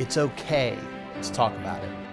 It's okay to talk about it.